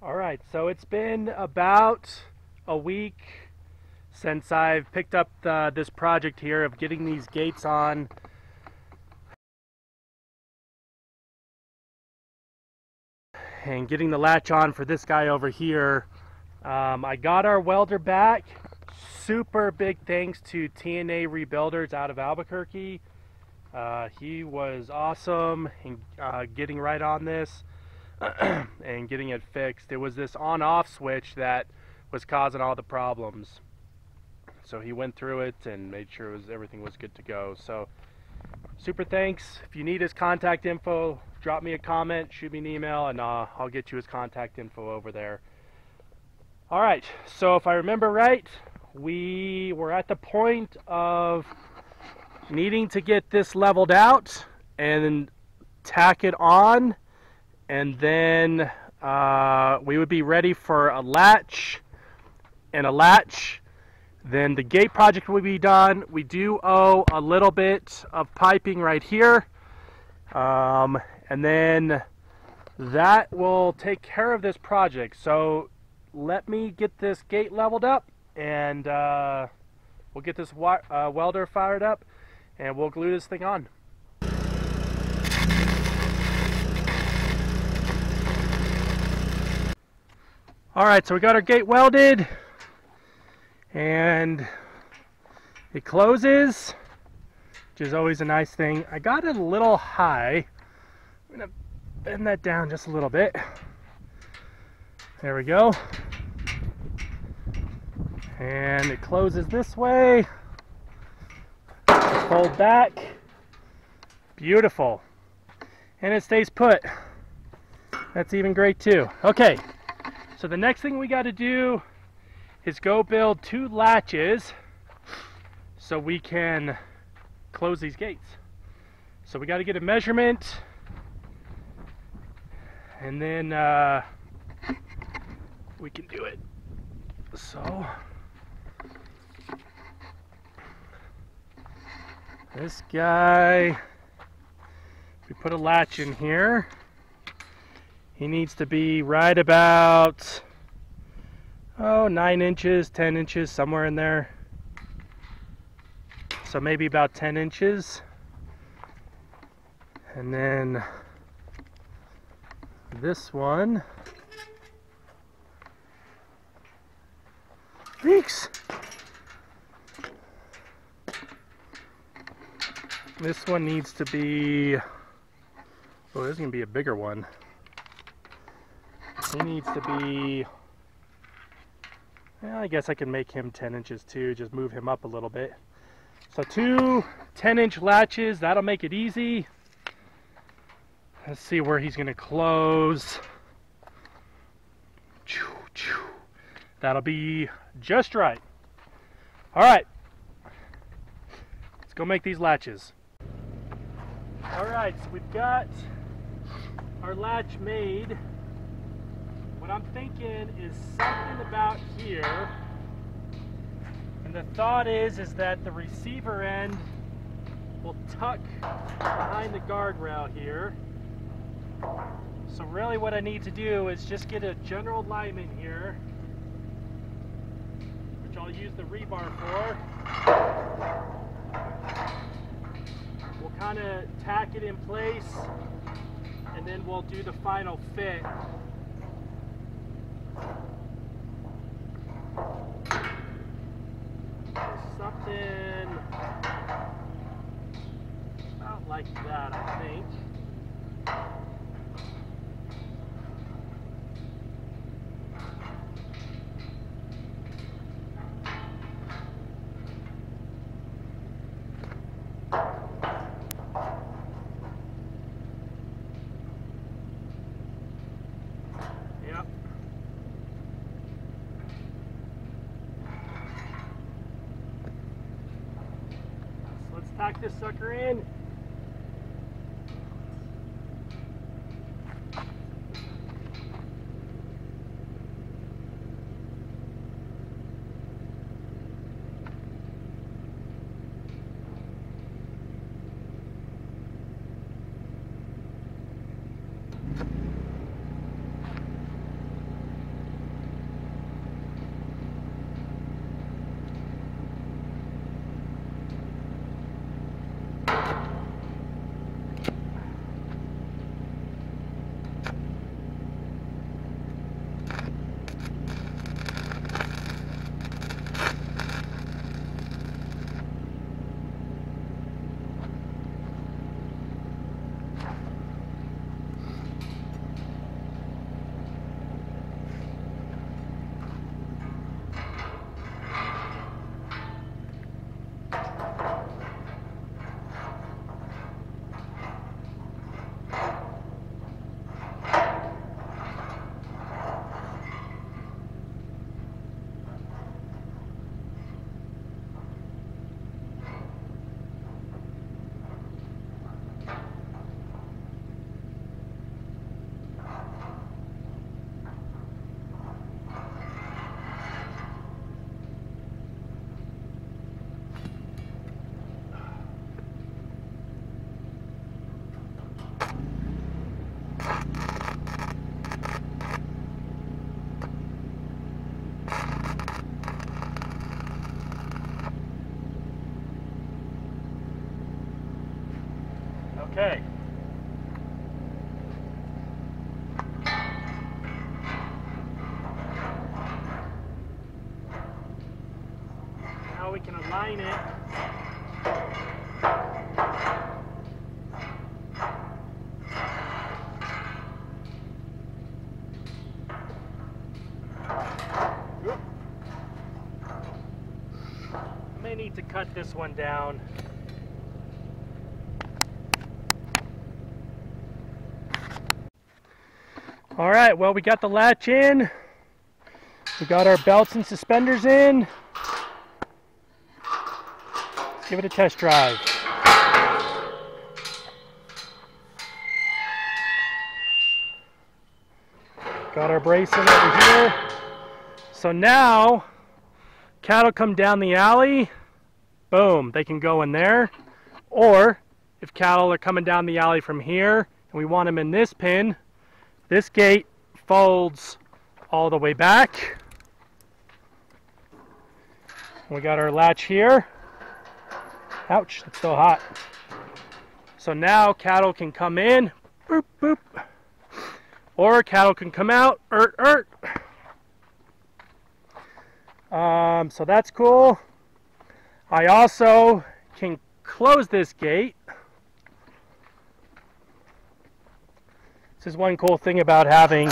All right, so it's been about a week since I've picked up the, this project here of getting these gates on. And getting the latch on for this guy over here. Um, I got our welder back. Super big thanks to TNA Rebuilders out of Albuquerque. Uh, he was awesome in uh, getting right on this and getting it fixed. It was this on-off switch that was causing all the problems. So he went through it and made sure was, everything was good to go. So super thanks. If you need his contact info, drop me a comment, shoot me an email, and uh, I'll get you his contact info over there. All right, so if I remember right, we were at the point of needing to get this leveled out and tack it on and then uh, we would be ready for a latch and a latch. Then the gate project will be done. We do owe a little bit of piping right here. Um, and then that will take care of this project. So let me get this gate leveled up and uh, we'll get this uh, welder fired up and we'll glue this thing on. Alright, so we got our gate welded and it closes, which is always a nice thing. I got it a little high. I'm to bend that down just a little bit. There we go. And it closes this way fold back. Beautiful. And it stays put. That's even great too. Okay, so the next thing we got to do is go build two latches so we can close these gates. So we got to get a measurement and then uh, we can do it. So This guy, we put a latch in here. He needs to be right about, oh, nine inches, 10 inches, somewhere in there. So maybe about 10 inches. And then this one, Freaks! This one needs to be, oh, this is to be a bigger one. He needs to be, well, I guess I can make him 10 inches too, just move him up a little bit. So two 10 inch latches, that'll make it easy. Let's see where he's to close. That'll be just right. All right, let's go make these latches. All right, so we've got our latch made. What I'm thinking is something about here. And the thought is, is that the receiver end will tuck behind the guardrail here. So really what I need to do is just get a general alignment here, which I'll use the rebar for We'll kind of tack it in place and then we'll do the final fit. Something about like that, I think. Pack this sucker in. Okay. Now we can align it may need to cut this one down. All right, well, we got the latch in. We got our belts and suspenders in. Let's give it a test drive. Got our bracing over here. So now, cattle come down the alley, boom, they can go in there. Or if cattle are coming down the alley from here and we want them in this pen, this gate folds all the way back. We got our latch here. Ouch, it's still hot. So now cattle can come in, boop, boop. Or cattle can come out, ert, ert. Um, so that's cool. I also can close this gate. Is one cool thing about having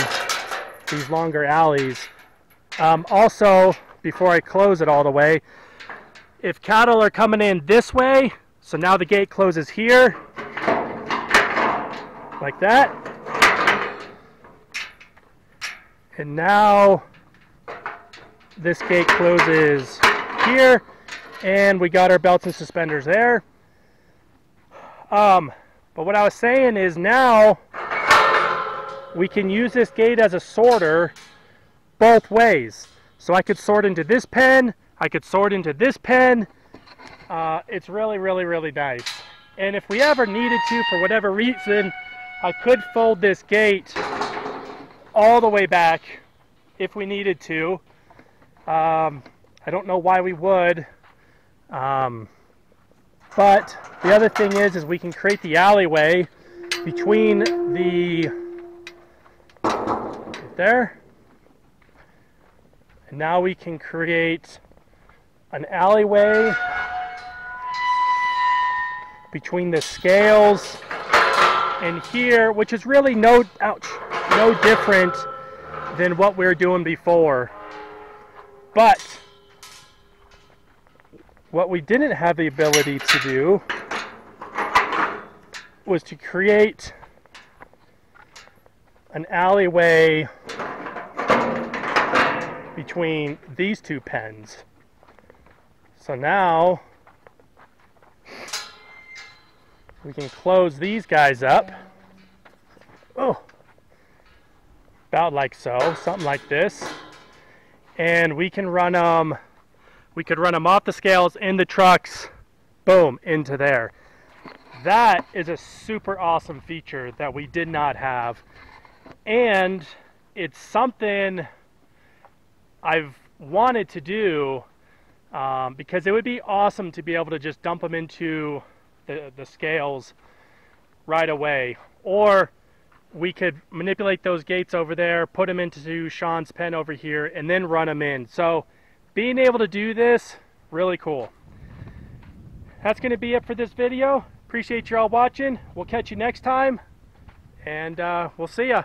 these longer alleys. Um, also, before I close it all the way, if cattle are coming in this way, so now the gate closes here, like that. And now this gate closes here and we got our belts and suspenders there. Um, but what I was saying is now we can use this gate as a sorter both ways. So I could sort into this pen, I could sort into this pen. Uh, it's really, really, really nice. And if we ever needed to, for whatever reason, I could fold this gate all the way back if we needed to. Um, I don't know why we would. Um, but the other thing is, is we can create the alleyway between the right there. And now we can create an alleyway between the scales and here, which is really no, ouch, no different than what we were doing before. But what we didn't have the ability to do was to create an alleyway between these two pens. So now we can close these guys up. Oh, about like so, something like this. And we can run them um, we could run them off the scales in the trucks, boom, into there. That is a super awesome feature that we did not have. And it's something I've wanted to do um, because it would be awesome to be able to just dump them into the, the scales right away. Or we could manipulate those gates over there, put them into Sean's pen over here, and then run them in. So being able to do this, really cool. That's going to be it for this video. Appreciate you all watching. We'll catch you next time, and uh, we'll see ya.